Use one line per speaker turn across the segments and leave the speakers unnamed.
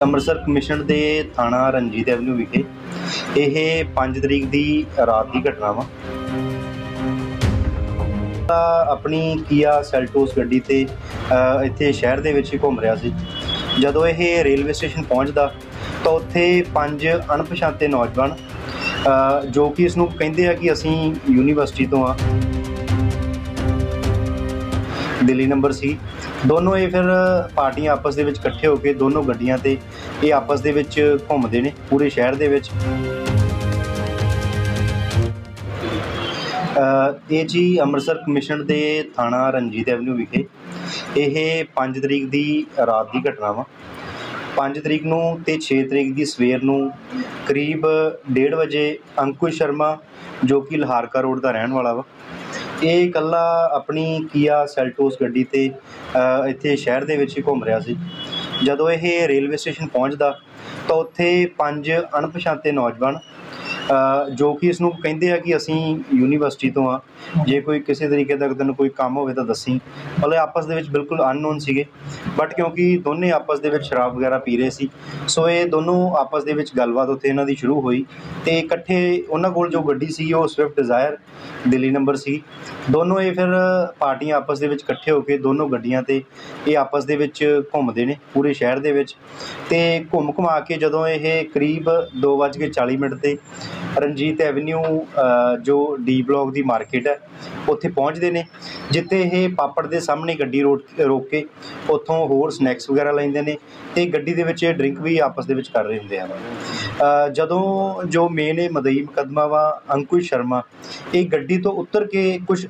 Amritsar commission ਦੇ ਥਾਣਾ Ranjit avenue ਵਿਖੇ ਇਹ 5 ਤਰੀਕ ਦੀ ਰਾਤ ਦੀ ਘਟਨਾ ਵਾ। ਆਪਣੀ ਕੀਆ ਸੈਲਟੋਸ ਗੱਡੀ ਤੇ ਇੱਥੇ ਸ਼ਹਿਰ ਦੇ ਵਿੱਚ ਘੁੰਮ ਰਿਹਾ ਸੀ। ਜਦੋਂ ਇਹ ਰੇਲਵੇ ਸਟੇਸ਼ਨ ਪਹੁੰਚਦਾ, ਤਾਂ ਉੱਥੇ ਪੰਜ ਅਣਪਛਾਤੇ ਨੌਜਵਾਨ ਜੋ ਕਿ ਇਸ ਨੂੰ ਕਹਿੰਦੇ ਆ ਕਿ ਅਸੀਂ ਯੂਨੀਵਰਸਿਟੀ ਤੋਂ ਆ। ਦਿੱਲੀ ਨੰਬਰ ਸੀ। ਦੋਨੋਂ ਇਹ ਫਿਰ ਪਾਰਟੀਆਂ ਆਪਸ ਦੇ ਵਿੱਚ ਇਕੱਠੇ ਹੋ ਕੇ ਦੋਨੋਂ ਗੱਡੀਆਂ ਤੇ ਇਹ ਆਪਸ ਦੇ ਵਿੱਚ ਘੁੰਮਦੇ ਨੇ, ਪੂਰੇ ਸ਼ਹਿਰ ਦੇ ਵਿੱਚ। ਇਹ ਜੀ ਅੰਮ੍ਰਿਤਸਰ ਕਮਿਸ਼ਨ ਦੇ ਥਾਣਾ ਰਣਜੀਤ ਐਵਨਿਊ ਵਿਖੇ। ਇਹ 5 ਤਰੀਕ ਦੀ ਰਾਤ ਦੀ ਘਟਨਾ ਵਾ। 5 ਤਰੀਕ ਨੂੰ ਤੇ 6 ਤਰੀਕ ਦੀ ਸਵੇਰ ਨੂੰ ਕਰੀਬ 1:30 ਵਜੇ ਅੰਕੁਸ਼ ਸ਼ਰਮਾ, ਜੋ ਕਿ ਲਹਾਰਕਾ ਰੋਡ ਦਾ ਰਹਿਣ ਵਾਲਾ ਵਾ ਇਹ ਇਕੱਲਾ ਆਪਣੀ ਕੀਆ ਸੈਲਟੋਸ ਗੱਡੀ ਤੇ ਇੱਥੇ ਸ਼ਹਿਰ ਦੇ ਵਿੱਚ ਹੀ ਘੁੰਮ ਰਿਹਾ ਸੀ। ਜਦੋਂ ਇਹ ਰੇਲਵੇ ਸਟੇਸ਼ਨ ਪਹੁੰਚਦਾ, ਤਾਂ ਉੱਥੇ ਪੰਜ ਅਣਪਛਾਤੇ ਨੌਜਵਾਨ ਜੋ ਕਿ ਇਸ ਨੂੰ ਕਹਿੰਦੇ ਆ ਕਿ ਅਸੀਂ ਯੂਨੀਵਰਸਿਟੀ ਤੋਂ ਆ। ਜੇ ਕੋਈ ਕਿਸੇ ਤਰੀਕੇ ਦਾ ਤੈਨੂੰ ਕੋਈ ਕੰਮ ਹੋਵੇ ਤਾਂ ਦੱਸੀ। ਮਤਲਬ ਆਪਸ ਦੇ ਵਿੱਚ ਬਿਲਕੁਲ ਅਨਨੋਨ ਸੀਗੇ। ਬਟ ਕਿਉਂਕਿ ਦੋਨੇ ਆਪਸ ਦੇ ਵਿੱਚ ਸ਼ਰਾਬ ਵਗੈਰਾ ਪੀ ਰਹੇ ਸੀ। ਸੋ ਇਹ ਦੋਨੋਂ ਆਪਸ ਦੇ ਵਿੱਚ ਗੱਲਬਾਤ ਉੱਥੇ ਇਹਨਾਂ ਦੀ ਸ਼ੁਰੂ ਹੋਈ। ਤੇ ਇਕੱਠੇ ਉਹਨਾਂ ਕੋਲ ਜੋ ਗੱਡੀ ਸੀ, ਉਹ ਸਵਿਫਟ ਡਿਜ਼ਾਇਰ ਦਿੱਲੀ ਨੰਬਰ ਸੀ। ਦੋਨੋਂ ਇਹ ਫਿਰ ਪਾਰਟੀਆਂ ਆਪਸ ਦੇ ਵਿੱਚ ਇਕੱਠੇ ਹੋ ਕੇ ਦੋਨੋਂ ਗੱਡੀਆਂ ਤੇ ਇਹ ਆਪਸ ਦੇ ਵਿੱਚ ਘੁੰਮਦੇ ਨੇ, ਪੂਰੇ ਸ਼ਹਿਰ ਦੇ ਵਿੱਚ। ਤੇ ਘੁੰਮ ਘੁਮਾ ਕੇ ਜਦੋਂ ਇਹ ਕਰੀਬ 2:40 ਮਿੰਟ ਤੇ ਰਣਜੀਤ ਐਵਨਿਊ ਜੋ ਡੀ ਬਲਾਕ ਦੀ ਮਾਰਕੀਟ ਹੈ, ਉੱਥੇ ਪਹੁੰਚਦੇ ਨੇ। ਜਿੱਥੇ ਇਹ ਪਾਪੜ ਦੇ ਸਾਹਮਣੇ ਗੱਡੀ ਰੋਕ ਰੋਕ ਕੇ ਉੱਥੋਂ ਹੋਰ ਸਨੈਕਸ ਵਗੈਰਾ ਲੈਂਦੇ ਨੇ। ਤੇ ਗੱਡੀ ਦੇ ਵਿੱਚ ਡਰਿੰਕ ਵੀ ਆਪਸ ਦੇ ਵਿੱਚ ਕਰ ਰਹੇ ਹੁੰਦੇ ਹਨ ਜਦੋਂ ਜੋ ਮੇਨ ਇਹ ਮਦਈ ਮੁਕੱਦਮਾ ਵਾ, ਅੰਕੁਸ਼ ਸ਼ਰਮਾ, ਇਹ ਗੱਡੀ ਤੋਂ ਉੱਤਰ ਕੇ ਕੁਝ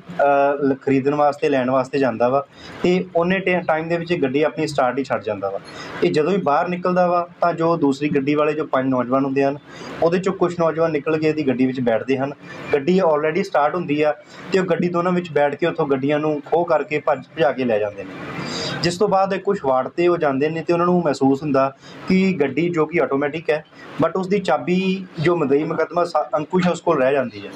ਖਰੀਦਣ ਵਾਸਤੇ, ਲੈਣ ਵਾਸਤੇ ਜਾਂਦਾ ਵਾ ਤੇ ਉਹਨੇ ਟਾਈਮ ਦੇ ਵਿੱਚ ਇਹ ਗੱਡੀ ਆਪਣੀ ਸਟਾਰਟ ਹੀ ਛੱਡ ਜਾਂਦਾ ਵਾ। ਇਹ ਜਦੋਂ ਵੀ ਬਾਹਰ ਨਿਕਲਦਾ ਵਾ, ਤਾਂ ਜੋ ਦੂਸਰੀ ਗੱਡੀ ਵਾਲੇ ਜੋ ਪੰਜ ਨੌਜਵਾਨ ਹੁੰਦੇ ਹਨ, ਉਹਦੇ ਚੋਂ ਕੁਝ ਨੌਜਵਾਨ ਨਿਕਲ ਕੇ ਇਹਦੀ ਗੱਡੀ ਵਿੱਚ ਬੈਠਦੇ ਹਨ। ਗੱਡੀ ਆਲਰੇਡੀ ਸਟਾਰਟ ਹੁੰਦੀ ਆ ਤੇ ਉਹ ਗੱਡੀ ਦੋਨਾਂ ਵਿੱਚ ਬੈਠ ਕੇ ਉੱਥੋਂ ਗੱਡੀਆਂ ਨੂੰ ਖੋਹ ਕਰਕੇ ਭੱਜ ਭਜਾ ਕੇ ਲੈ ਜਾਂਦੇ ਨੇ। ਜਿਸ ਤੋਂ ਬਾਅਦ ਇਹ ਕੁਝ ਵਾਰਡ ਤੇ ਉਹ ਜਾਂਦੇ ਨੇ ਤੇ ਉਹਨਾਂ ਨੂੰ ਮਹਿਸੂਸ ਹੁੰਦਾ ਕਿ ਗੱਡੀ ਜੋ ਕਿ ਆਟੋਮੈਟਿਕ ਹੈ ਬਟ ਉਸ ਦੀ ਚਾਬੀ ਜੋ ਮਦਈ ਮੁਕੱਦਮਾ ਅੰਕੁਸ਼ ਹੈ, ਉਸ ਕੋਲ ਰਹਿ ਜਾਂਦੀ ਹੈ।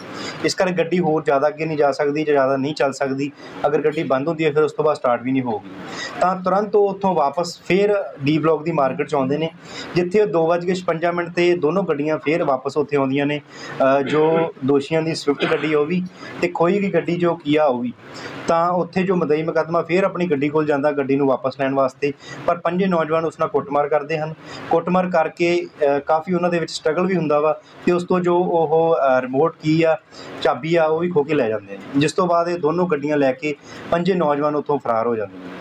ਇਸ ਕਰਕੇ ਗੱਡੀ ਹੋਰ ਜ਼ਿਆਦਾ ਅੱਗੇ ਨਹੀਂ ਜਾ ਸਕਦੀ ਜਾਂ ਜ਼ਿਆਦਾ ਨਹੀਂ ਚੱਲ ਸਕਦੀ। ਅਗਰ ਗੱਡੀ ਬੰਦ ਹੁੰਦੀ ਹੈ, ਫਿਰ ਉਸ ਤੋਂ ਬਾਅਦ ਸਟਾਰਟ ਵੀ ਨਹੀਂ ਹੋਊਗੀ। ਤਾਂ ਤੁਰੰਤ ਉਹ ਉੱਥੋਂ ਵਾਪਸ ਫਿਰ ਡੀ ਬਲਾਕ ਦੀ ਮਾਰਕੀਟ 'ਚ ਆਉਂਦੇ ਨੇ, ਜਿੱਥੇ ਉਹ 2:56 ਮਿੰਟ ਤੇ ਦੋਨੋਂ ਗੱਡੀਆਂ ਫਿਰ ਵਾਪਸ ਉੱਥੇ ਆਉਂਦੀਆਂ ਨੇ। ਜੋ ਦੋਸ਼ੀਆਂ ਦੀ ਸਵਿਫਟ ਗੱਡੀ ਆ ਉਹ ਵੀ ਤੇ ਖੋਈ ਗਈ ਗੱਡੀ ਜੋ ਕੀਆ ਉਹ ਵੀ। ਤਾਂ ਉੱਥੇ ਜੋ ਮਦਈ ਮੁਕੱਦਮਾ ਫਿਰ ਆਪਣੀ ਗੱਡੀ ਕੋਲ ਜਾਂਦਾ, ਗੱਡੀ ਨੂੰ ਵਾਪਸ ਲੈਣ ਵਾਸਤੇ। ਪਰ ਪੰਜੇ ਨੌਜਵਾਨ ਉਸ ਨਾਲ ਕੁੱਟਮਾਰ ਕਰਦੇ ਹਨ। ਕੁੱਟਮਾਰ ਕਰਕੇ ਕਾਫੀ ਉਹਨਾਂ ਦੇ ਵਿੱਚ ਸਟਰਗਲ ਵੀ ਹੁੰਦਾ ਵਾ ਤੇ ਉਸ ਤੋਂ ਜੋ ਉਹ ਰਿਮੋਟ ਕੀ ਆ ਚਾਬੀ ਆ, ਉਹ ਵੀ ਖੋ ਕੇ ਲੈ ਜਾਂਦੇ ਨੇ ਜਿਸ ਤੋਂ ਬਾਅਦ ਇਹ ਦੋਨੋਂ ਗੱਡੀਆਂ ਲੈ ਕੇ ਪੰਜੇ ਨੌਜਵਾਨ ਉੱਥੋਂ ਫਰਾਰ ਹੋ ਜਾਂਦੇ ਨੇ।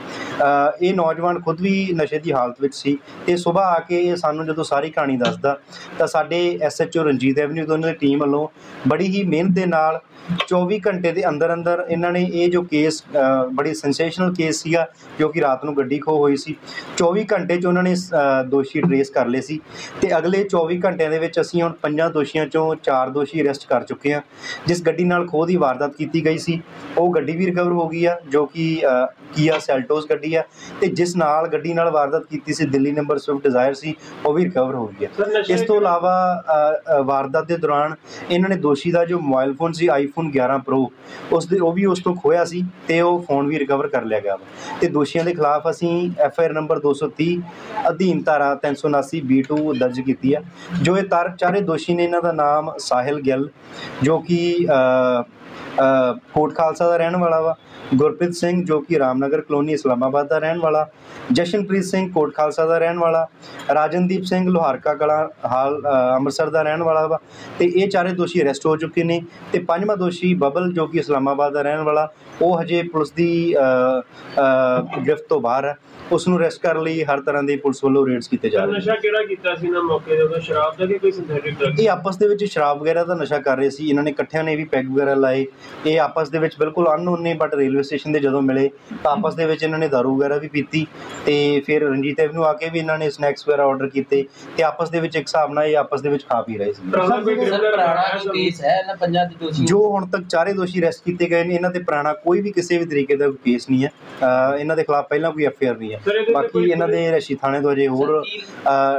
ਇਹ ਨੌਜਵਾਨ ਖੁਦ ਵੀ ਨਸ਼ੇ ਦੀ ਹਾਲਤ ਵਿੱਚ ਸੀ ਤੇ ਸਵੇਰ ਆ ਕੇ ਇਹ ਸਾਨੂੰ ਜਦੋਂ ਸਾਰੀ ਕਹਾਣੀ ਦੱਸਦਾ ਤਾਂ ਸਾਡੇ ਐਸਐਚਓ ਰਣਜੀਤ ਐਵਨਿਊ ਤੋਂ ਉਹਨਾਂ ਦੀ ਟੀਮ ਵੱਲੋਂ ਬੜੀ ਹੀ ਮਿਹਨਤ ਦੇ ਨਾਲ 24 ਘੰਟੇ ਦੇ ਅੰਦਰ ਅੰਦਰ ਇਹਨਾਂ ਨੇ ਇਹ ਜੋ ਕੇਸ ਬੜੀ ਸੈਂਸੇਸ਼ਨਲ ਕੇਸ ਸੀਗਾ ਜੋ ਕਿ ਰਾਤ ਨੂੰ ਗੱਡੀ ਖੋ ਹੋਈ ਸੀ 24 ਘੰਟੇ 'ਚ ਉਹਨਾਂ ਨੇ ਦੋਸ਼ੀ ਟਰੇਸ ਕਰ ਲਏ ਸੀ ਤੇ ਅਗਲੇ 24 ਘੰਟਿਆਂ ਦੇ ਵਿੱਚ ਅਸੀਂ ਹੁਣ ਪੰਜਾਂ ਦੋਸ਼ੀਆਂ 'ਚੋਂ ਚਾਰ ਦੋਸ਼ੀ ਅਰੈਸਟ ਕਰ ਚੁੱਕੇ ਹਾਂ ਜਿਸ ਗੱਡੀ ਨਾਲ ਖੋਹ ਦੀ ਵਾਰਦਾਤ ਕੀਤੀ ਗਈ ਸੀ ਉਹ ਗੱਡੀ ਵੀ ਰਿਕਵਰ ਹੋ ਗਈ ਆ ਜੋ ਕਿ ਅ, ਕੀਆ ਸੈਲਟੋਸ ਗੱਡੀ ਆ ਤੇ ਜਿਸ ਨਾਲ ਗੱਡੀ ਨਾਲ ਵਾਰਦਾਤ ਕੀਤੀ ਸੀ ਦਿੱਲੀ ਨੰਬਰ ਸਵਿਫਟ ਡਿਜ਼ਾਇਰ ਸੀ ਉਹ ਵੀ ਰਿਕਵਰ ਹੋ ਗਈ ਹੈ ਇਸ ਤੋਂ ਇਲਾਵਾ ਵਾਰਦਾਤ ਦੇ ਦੌਰਾਨ ਇਹਨਾਂ ਨੇ ਦੋਸ਼ੀ ਦਾ ਜੋ ਮੋਬਾਈਲ ਫੋਨ ਸੀ ਆਈਫੋਨ 11 ਪ੍ਰੋ ਉਸ ਦੇ ਉਹ ਵੀ ਉਸ ਤੋਂ ਖੋਇਆ ਸੀ ਤੇ ਉਹ ਫੋਨ ਵੀ ਰਿਕਵਰ ਕਰ ਲਿਆ ਗਿਆ ਤੇ ਦੋਸ਼ੀਆਂ ਦੇ ਖਿਲਾਫ ਅਸੀਂ ਐਫ ਆਈ ਆਰ ਨੰਬਰ 230 ਅਧੀਨ ਧਾਰਾ 379 B2 ਦਰਜ ਕੀਤੀ ਆ ਜੋ ਇਹ ਤਾਰ ਚਾਰੇ ਦੋਸ਼ੀ ਨੇ ਇਹਨਾਂ ਦਾ ਨਾਮ ਸਾਹਿਲ ਗਿੱਲ ਜੋ ਕਿ ਕੋਟ ਖਾਲਸਾ ਦਾ ਰਹਿਣ ਵਾਲਾ ਵਾ, ਗੁਰਪ੍ਰੀਤ ਸਿੰਘ ਜੋ ਕਿ ਰਾਮਨਗਰ ਕਲੋਨੀ ਇਸਲਾਮਾਬਾਦ ਦਾ ਰਹਿਣ ਵਾਲਾ, ਜਸ਼ਨਪ੍ਰੀਤ ਸਿੰਘ ਕੋਟ ਖਾਲਸਾ ਦਾ ਰਹਿਣ ਵਾਲਾ, ਰਾਜਨਦੀਪ ਸਿੰਘ ਲੋਹਾਰਕਾ ਕਲਾ ਹਾਲ ਅੰਮ੍ਰਿਤਸਰ ਦਾ ਰਹਿਣ ਵਾਲਾ ਵਾ, ਤੇ ਇਹ ਚਾਰੇ ਦੋਸ਼ੀ ਅਰੈਸਟ ਹੋ ਚੁੱਕੇ ਨੇ, ਤੇ ਪੰਜਵਾਂ ਦੋਸ਼ੀ ਬਬਲ ਜੋ ਕਿ ਇਸਲਾਮਾਬਾਦ ਦਾ ਰਹਿਣ ਵਾਲਾ, ਉਹ ਹਜੇ ਪੁਲਿਸ ਦੀ ਗ੍ਰਿਫਤ ਤੋਂ ਬਾਹਰ ਹੈ। ਉਸ ਨੂੰ ਅਰੈਸਟ ਕਰਨ ਲਈ ਹਰ ਤਰ੍ਹਾਂ ਦੇ ਪੁਲਿਸ ਵੱਲੋਂ ਰੇਡਸ ਕੀਤੇ ਜਾ ਰਹੇ ਨੇ।
ਨਸ਼ਾ ਕਿਹੜਾ ਕੀਤਾ ਸੀ ਨਾ ਮੌਕੇ ਦੇ ਉਦੋਂ ਸ਼ਰਾਬ ਦਾ ਕਿ ਕੋਈ ਸਿੰਥੈਟਿਕ ਡਰਗ
ਇਹ ਆਪਸ ਦੇ ਵਿੱਚ ਸ਼ਰਾਬ ਵਗੈਰਾ ਦਾ ਨਸ਼ਾ ਕਰ ਰਹੇ ਸੀ। ਇਹਨਾਂ ਨੇ ਇਕੱਠਿਆਂ ਨੇ ਵੀ ਪੈਗ ਵਗੈਰਾ ਲਾਏ। ਇਹ ਆਪਸ ਦੇ ਵਿੱਚ ਬਿਲਕੁਲ ਅਨਨੋਨ ਨੇ ਬਟ ਰੇਲਵੇ ਸਟੇਸ਼ਨ ਦੇ ਜਦੋਂ ਮਿਲੇ ਤਾਂ ਆਪਸ ਦੇ ਵਿੱਚ ਇਹਨਾਂ ਨੇ ਦਾਰੂ ਵਗੈਰਾ ਵੀ ਪੀਤੀ ਤੇ ਫਿਰ ਰਣਜੀਤ ਐਵਨਿਊ ਆ ਕੇ ਵੀ ਇਹਨਾਂ ਨੇ ਸਨੈਕਸ ਵਗੈਰਾ ਆਰਡਰ ਕੀਤੇ ਤੇ ਆਪਸ ਦੇ ਵਿੱਚ ਇੱਕ ਹਿਸਾਬ ਨਾਲ ਇਹ ਆਪਸ ਦੇ ਵਿੱਚ ਖਾ ਪੀ ਰਹੇ ਸੀ।
ਨਾ
ਜੋ ਹੁਣ ਤੱਕ ਚਾਰੇ ਦੋਸ਼ੀ ਅਰੈਸਟ ਕੀਤੇ ਗਏ ਨੇ ਇਹਨਾਂ ਤੇ ਪੁਰਾਣਾ ਕੋਈ ਵੀ ਕਿਸੇ ਵੀ ਤਰੀਕੇ ਦਾ ਕੇਸ ਨਹੀਂ ਹੈ। ਇਹਨਾਂ ਦੇ ਖਿਲਾਫ ਪਹਿਲਾਂ ਕੋਈ ਐਫ ਆਈ ਆਰ ਨਹੀਂ ਹੈ ਹੈ
ਤੇ
ਬਾਕੀ ਇਹਨਾਂ ਦੇ ਰਸ਼ੀ ਥਾਣੇ ਤੋਂ ਅਜੇ ਹੋਰ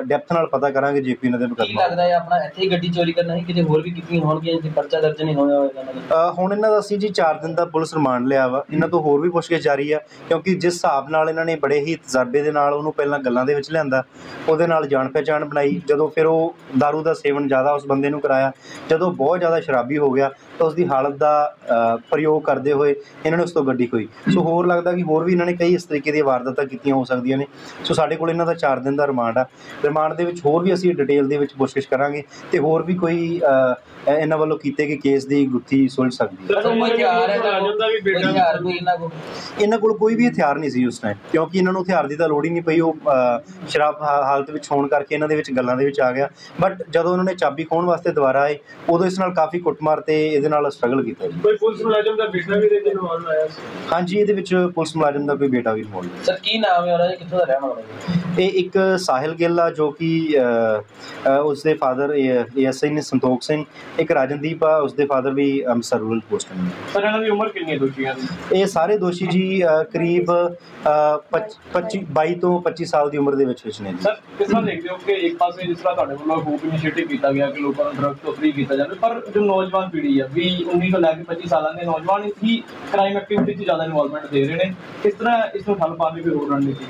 ਡੈਪਥ ਨਾਲ ਪਤਾ ਕਰਾਂਗੇ ਜੇਪੀ ਇਹਨਾਂ ਦੇ ਮੁਕੱਦਮਾ
ਲੱਗਦਾ ਹੈ ਆਪਣਾ ਇੱਥੇ ਹੀ ਗੱਡੀ ਚੋਰੀ ਕਰਨਾ ਸੀ ਕਿਤੇ ਹੋਰ ਵੀ ਕੀਤੀਆਂ ਹੋਣਗੀਆਂ ਜੇ ਪਰਚਾ ਦਰਜ ਨਹੀਂ ਹੋਇਆ ਹੋਵੇਗਾ
ਹੁਣ ਇਹਨਾਂ ਦਾ ਅਸੀਂ ਜੀ 4 ਦਿਨ ਦਾ ਪੁਲਿਸ ਰਿਮਾਂਡ ਲਿਆ ਵਾ। ਇਹਨਾਂ ਤੋਂ ਹੋਰ ਵੀ ਪੁੱਛਗਿੱਛ ਜਾਰੀ ਆ ਕਿਉਂਕਿ ਜਿਸ ਹਿਸਾਬ ਨਾਲ ਇਹਨਾਂ ਨੇ ਬੜੇ ਹੀ ਤਜਰਬੇ ਦੇ ਨਾਲ ਉਹਨੂੰ ਪਹਿਲਾਂ ਗੱਲਾਂ ਦੇ ਵਿੱਚ ਲਿਆਂਦਾ ਉਹਦੇ ਨਾਲ ਜਾਣ ਪਹਿਚਾਣ ਬਣਾਈ। ਜਦੋਂ ਫਿਰ ਉਹ दारू ਦਾ ਸੇਵਨ ਜ਼ਿਆਦਾ ਉਸ ਬੰਦੇ ਨੂੰ ਕਰਾਇਆ ਜਦੋਂ ਬਹੁਤ ਜ਼ਿਆਦਾ ਸ਼ਰਾਬੀ ਹੋ ਗਿਆ ਤਾਂ ਉਸ ਦੀ ਹਾਲਤ ਦਾ ਪ੍ਰਯੋਗ ਕਰਦੇ ਹੋਏ ਇਹਨਾਂ ਨੇ ਉਸ ਤੋਂ ਗੱਡੀ ਖੋਈ। ਸੋ ਹੋਰ ਲੱਗਦਾ ਕਿ ਹੋਰ ਵੀ ਇਹਨਾਂ ਨੇ ਕਈ ਇਸ ਤਰੀਕੇ ਦੀਆਂ ਵਾਰਦਾਤਾਂ ਕੀਤੀਆਂ ਹੋ ਸਕਦੀਆਂ ਨੇ। ਸੋ ਸਾਡੇ ਕੋਲ ਇਹਨਾਂ ਦਾ 4 ਦਿਨ ਦਾ ਰਿਮਾਂਡ ਆ। ਰਿਮਾਂਡ ਦੇ ਵਿੱਚ ਹੋਰ ਵੀ ਅਸੀਂ ਡਿਟੇਲ ਦੇ ਵਿੱਚ ਪੁੱਛਗਿੱਛ ਕਰਾਂਗੇ ਤੇ ਹੋਰ ਵੀ ਕੋਈ ਇਹਨਾਂ ਵੱਲੋਂ ਕੀਤੇ ਗਏ ਕੇਸ ਦੀ ਗੁੱਥੀ ਸੁਲਝ ਸਕਦੀ ਹੈ।
ਇਹਨਾਂ ਕੋਲ?
ਇਹਨਾਂ ਕੋਲ ਕੋਈ ਵੀ ਹਥਿਆਰ ਨਹੀਂ ਸੀ ਉਸ ਟਾਈਮ ਕਿਉਂਕਿ ਇਹਨਾਂ ਨੂੰ ਹਥਿਆਰ ਦੀ ਤਾਂ ਲੋੜ ਹੀ ਨਹੀਂ ਪਈ। ਉਹ ਸ਼ਰਾਬ ਹਾਲਤ ਵਿੱਚ ਹੋਣ ਕਰਕੇ ਇਹਨਾਂ ਦੇ ਵਿੱਚ ਗੱਲਾਂ ਦੇ ਵਿੱਚ ਆ ਗਿਆ। ਬਟ ਜਦੋਂ ਉਹਨਾਂ ਨੇ ਚਾਬੀ ਖੋਣ ਵਾਸਤੇ ਦੁਬਾਰਾ ਆਏ ਉਦੋਂ ਇਸ ਨਾਲ ਕਾਫੀ ਕੁੱਟਮਾਰ ਤੇ ਇਹਦੇ ਨਾਲ ਸਟਰਗਲ ਕੀਤਾ ਜੀ।
ਕੋਈ ਪੁਲਿਸ ਮੁਲਾਜ਼ਮ ਦਾ ਬੇਟਾ ਵੀ ਦੇ ਕੇ ਨਵਾਨ ਆਇਆ ਸੀ?
ਹਾਂਜੀ ਇਹਦੇ ਵਿੱਚ ਪੁਲਿਸ ਮੁਲਾਜ਼ਮ ਦਾ ਕੋਈ ਬੇਟਾ ਵੀ ਇਨਵੋਲਵ ਹੈ
ਸਰ ਕੀ ਨਾਮ ਹੈ ਉਹਦਾ? ਜੀ ਕਿੱਥੋਂ ਦਾ ਰਹਿਣ ਵਾਲਾ ਹੈ?
ਇਹ ਇੱਕ ਸਾਹਿਲ ਗਿੱਲ ਆ ਜੋ ਕਿ ਅ, ਉਸਦੇ ਫਾਦਰ ਏਐਸਆਈ ਨੇ ਸੰਤੋਖ ਸਿੰਘ ਇੱਕ ਰਾਜਨਦੀਪ ਆ ਉਸਦੇ ਫਾਦਰ ਵੀ ਅੰਮ੍ਰਿਤਸਰ ਰੂਰਲ ਪੋਸਟ ਨੇ
ਸਰ ਇਹਨਾਂ ਦੀ ਉਮਰ ਕਿੰਨੀ ਹੈ ਦੋਸ਼ੀਆਂ ਦੀ?
ਇਹ ਸਾਰੇ ਦੋਸ਼ੀ ਜੀ ਕਰੀਬ ਅ, ਪੱਚ- 25 22 ਤੋਂ 25 ਸਾਲ ਦੀ ਉਮਰ ਦੇ ਵਿੱਚ ਵਿੱਚ ਨੇ ਜੀ।
ਸਰ ਕਿਸ ਤਰ੍ਹਾਂ ਦੇਖਦੇ ਹੋ ਕਿ ਇੱਕ ਪਾਸੇ ਜਿਸ ਤਰ੍ਹਾਂ ਤੁਹਾਡੇ ਵੱਲੋਂ ਹੋਪ ਇਨੀਸ਼ੀਏਟਿਵ ਕੀਤਾ ਗਿਆ ਕਿ ਲੋਕਾਂ ਨੂੰ ਡਰੱਗ ਤੋਂ ਫ੍ਰੀ ਕੀਤਾ ਜਾਵੇ ਪਰ ਜੋ ਨੌਜਵਾਨ ਪੀੜ੍ਹੀ ਹੈ ਵੀ 19 ਤੋਂ ਲੈ ਕੇ 25 ਸਾਲਾਂ ਦੇ ਨੌਜਵਾਨ ਹੀ ਕ੍ਰਾਈਮ ਐਕਟੀਵਿਟੀ 'ਚ ਜ਼ਿਆਦਾ ਇਨਵੋਲਵਮੈਂਟ ਦੇ ਰਹੇ ਨੇ। ਕਿਸ ਤਰ੍ਹਾਂ ਇਸ ਨੂੰ ਠੱਲ ਪਾਉਣ ਦੀ ਕੋਈ ਹੋਰ ਰਣਨੀਤੀ?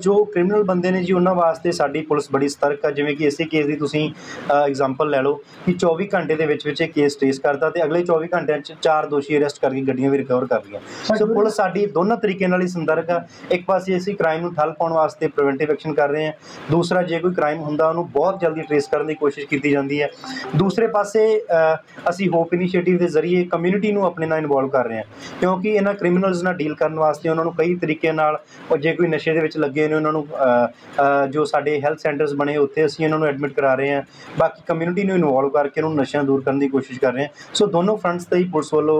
ਜੋ ਕ੍ਰਿਮੀਨਲ ਬੰਦੇ ਨੇ ਜੀ ਉਹਨਾਂ ਵਾਸਤੇ ਸਾਡੀ ਪੁਲਿਸ ਬੜੀ ਸਤਰਕ ਆ। ਜਿਵੇਂ ਕਿ ਇਸੇ ਕੇਸ ਦੀ ਤੁਸੀਂ ਐਗਜ਼ਾਮਪਲ ਲੈ ਲਓ ਕਿ 24 ਘੰਟੇ ਦੇ ਵਿੱਚ ਵਿੱਚ ਇਹ ਕੇਸ ਟ੍ਰੇਸ ਕਰਦਾ ਤੇ ਅਗਲੇ 24 ਘੰਟਿਆਂ 'ਚ ਚਾਰ ਦੋਸ਼ੀ ਅਰੈਸਟ ਕਰਕੇ ਗੱਡੀਆਂ ਵੀ ਰਿਕਵਰ ਕਰ ਲਈਆਂ। ਸੋ ਪੁਲਿਸ ਸਾਡੀ ਦੋਨਾਂ ਤਰੀਕੇ ਨਾਲ ਹੀ ਸੰਦਰਕ ਆ। ਇੱਕ ਪਾਸੇ ਅਸੀਂ ਕ੍ਰਾਈਮ ਨੂੰ ਠੱਲ ਪਾਉਣ ਵਾਸਤੇ ਪ੍ਰੀਵੈਂਟਿਵ ਐਕਸ਼ਨ ਕਰ ਰਹੇ ਹਾਂ ਦੂਸਰਾ ਜੇ ਕੋਈ ਕ੍ਰਾਈਮ ਹੁੰਦਾ ਉਹਨੂੰ ਬਹੁਤ ਜਲਦੀ ਟ੍ਰੇਸ ਕਰਨ ਦੀ ਕੋਸ਼ਿਸ਼ ਕੀਤੀ ਜਾਂਦੀ ਹੈ। ਦੂਸਰੇ ਪਾਸੇ ਅਸੀਂ ਹੋਪ ਇਨੀਸ਼ੀਏਟਿਵ ਦੇ ਜ਼ਰੀਏ ਕਮਿਊਨਿਟੀ ਨੂੰ ਆਪਣੇ ਨਾਲ ਇਨਵੋਲਵ ਕਰ ਰਹੇ ਹਾਂ ਕਿਉਂਕਿ ਇਹਨਾਂ ਕ੍ਰਿਮੀਨਲਸ ਨਾਲ ਡੀਲ ਕਰਨ ਵਾਸਤੇ ਉਹਨਾਂ ਨੂੰ ਕਈ ਤਰੀਕੇ ਨਾਲ ਉਹ ਜੇ ਕੋਈ ਨਸ਼ੇ ਦੇ ਵਿੱਚ ਲੱਗੇ ਨੇ ਉਹਨਾਂ ਨੂੰ ਜੋ ਸਾਡੇ ਹੈਲਥ ਸੈਂਟਰਸ ਬਣੇ ਉੱਥੇ ਅਸੀਂ ਇਹਨਾਂ ਨੂੰ ਐਡਮਿਟ ਕਰਾ ਰਹੇ ਹਾਂ। ਬਾਕੀ ਕਮਿਊਨਿਟੀ ਨੂੰ ਇਨਵੋਲਵ ਕਰਕੇ ਉਹਨਾਂ ਨੂੰ ਨਸ਼ਿਆਂ ਦੂਰ ਕਰਨ ਦੀ ਕੋਸ਼ਿਸ਼ ਕਰ ਰਹੇ ਹਾਂ। ਸੋ ਦੋਨੋਂ ਫਰੰਟਸ ਤੇ ਹੀ ਪੁਲਿਸ ਵੱਲੋਂ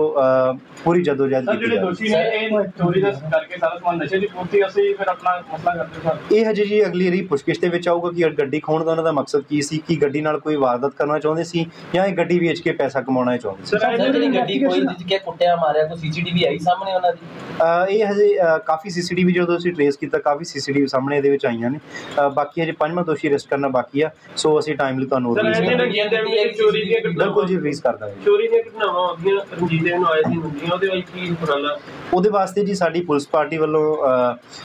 ਪੂਰੀ ਜਦੋਜਹਿਦ ਕੀਤੀ
ਜਿਹੜੇ
ਜਾ ਰਹੀ ਹੈ।
ਦੋਸ਼ੀ ਨੇ ਇਹ ਚੋਰੀ ਦਾ ਕਰਕੇ ਸਾਰਾ ਸਮਾਨ ਨਸ਼ੇ ਦੀ ਪੂਰਤੀ ਅਸੀਂ ਫਿਰ ਆਪਣਾ ਮਸਲਾ ਕਰਦੇ ਸਰ।
ਇਹ ਹਜੇ ਜੀ ਅਗਲੀ ਰੀ ਪੁੱਛਗਿੱਛ ਦੇ ਵਿੱਚ ਆਊਗਾ ਕਿ ਗੱਡੀ ਖੋਣ ਦਾ ਉਹਨਾਂ ਦਾ ਮਕਸਦ ਕੀ ਸੀ ਕਿ ਗੱਡੀ ਨਾਲ ਕੋਈ ਵਾਰਦਾਤ ਕਰਨਾ ਚਾਹੁੰਦੇ ਸੀ ਜਾਂ ਇਹ ਗੱਡੀ ਵੇਚ ਕੇ ਪੈਸਾ ਕਮਾਉਣਾ ਚਾਹੁੰਦੇ ਸੀ।
ਸਰ
ਜਿਹੜੀ ਗੱਡੀ ਕੋਈ ਕੇ ਕੁੱਟਿਆ ਮਾਰਿਆ ਕੋਈ ਸੀਸੀਟੀਵੀ ਆਈ ਸਾਹਮਣੇ ਉਹਨਾਂ ਦੀ?
ਇਹ ਹਜੇ ਕਾਫੀ ਸੀਸੀਟੀਵੀ ਜਦੋਂ ਅਸੀਂ ਟ੍ਰੇਸ ਕੀਤਾ ਕਾਫੀ ਸੀਸੀਟੀਵੀ ਸਾਹਮਣੇ ਇਹਦੇ ਵਿੱਚ ਆਈਆਂ ਨੇ। ਬਾਕੀ ਹਜੇ ਪੰਜਵਾਂ ਦੋਸ਼ੀ ਅਰੈਸਟ ਕਰਨਾ ਬਾਕੀ ਆ। ਸੋ ਅਸੀਂ ਟਾਈਮਲੀ ਤੁਹਾਨੂੰ
ਸਰ
release
ਇਹਦੇ ਨਾਲ
ਗੱਡੀਆਂ
ਕੀ ਹੈ ਚੋਰੀ ਦੀਆਂ
ਬਿਲਕੁਲ ਜੀ ਰਿਲੀਜ਼ ਕਰ ਦਾਂਗੇ।
ਚੋਰੀ ਦੀਆਂ ਘਟਨਾਵਾਂ ਆਉਂਦੀਆਂ ਰਣਜੀਤ ਦੇ ਨੂੰ ਆਏ ਸੀ ਹੁੰਦੀਆਂ ਉਹਦੇ ਵਿੱਚ ਕੀ ਉਪਰਾਲਾ?
ਉਹਦੇ ਵਾਸਤੇ ਜੀ ਸਾਡੀ ਪੁਲਿਸ ਪਾਰਟੀ ਵੱਲੋਂ